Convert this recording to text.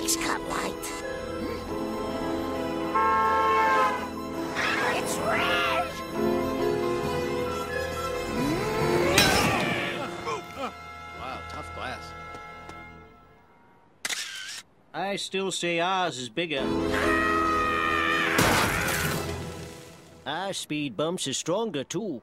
legs come light. It's red! Wow, tough glass. I still say ours is bigger. Our speed bumps is stronger, too.